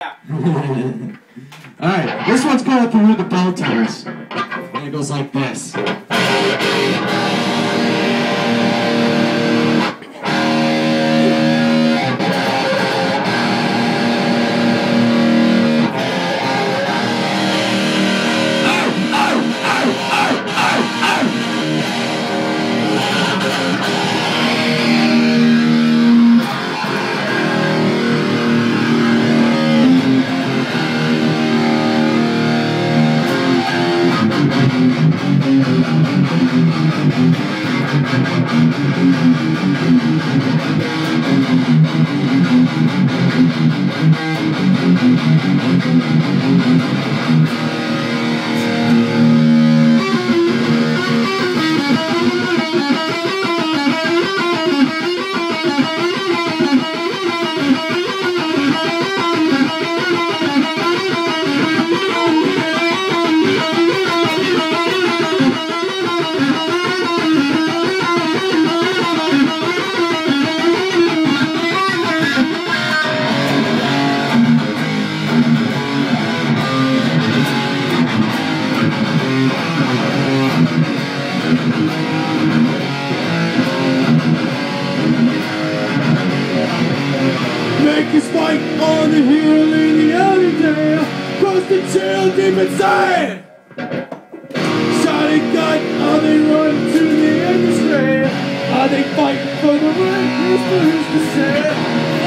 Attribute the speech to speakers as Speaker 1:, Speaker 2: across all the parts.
Speaker 1: Alright, this one's called Through the Bell Towers. And it goes like this.
Speaker 2: Inside. Shotty gun, are they run to the industry? Are they fighting for the right? Who's for who's to say?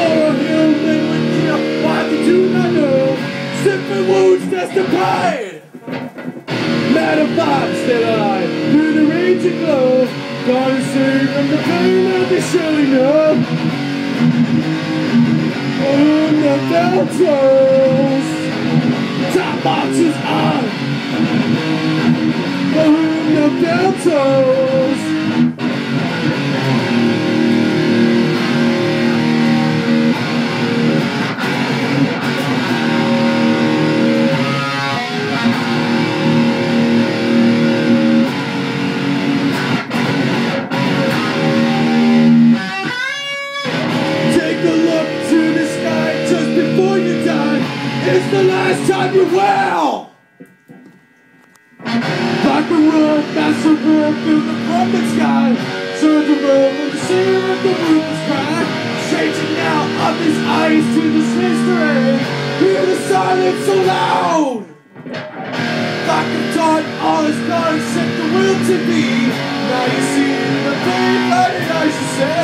Speaker 2: Or a they would kill, why they do not know. Sipping wounds. Matter vibe still alive through the raging glow. Gonna save them the pain that they surely know. Oh, On the bell tolls, boxes. On Like a road, that's a road through the crumbling sky. Turn the road and the center of the roof is cry. Changing out of his eyes to this mystery. Hear the silence so loud. Like I'm taught all is gone except the will to be. Now you see the pain, like I should say.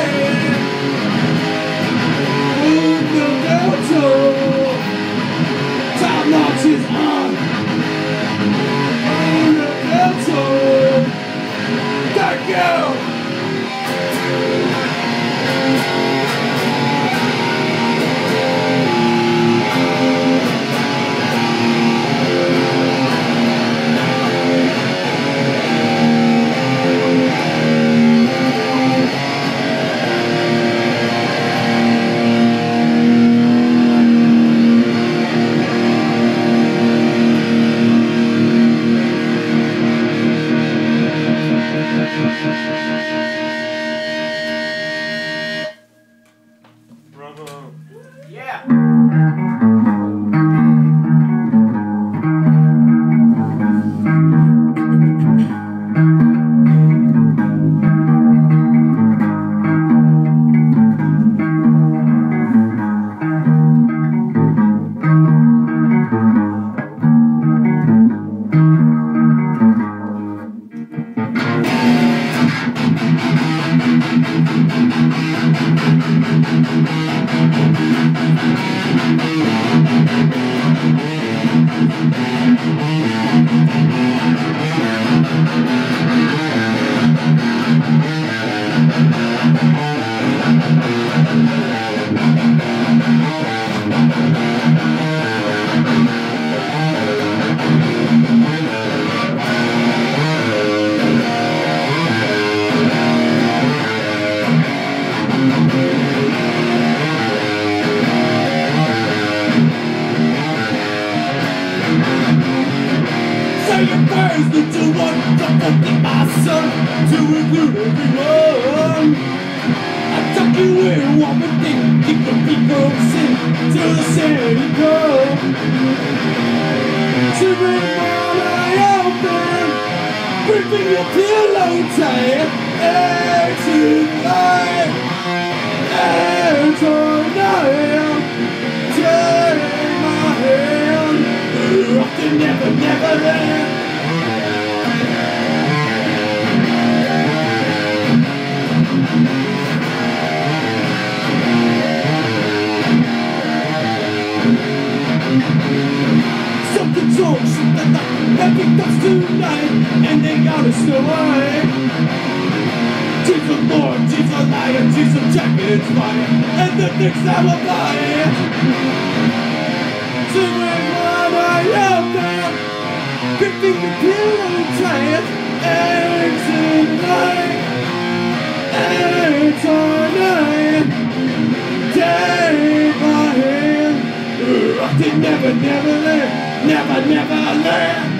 Speaker 2: sending my son to include everyone. I tuck you in one more thing, keep the feet from sin to the city go. To bring all I open, gripping your pillow tight, air to night, air to night. Turning my hand, rock never, never end. And the things that will buy Singing what I am there Gripping the tight And tonight And tonight Take my hand Rock never, never land Never, never land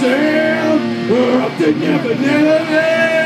Speaker 2: Great of sand We're up to never, never, never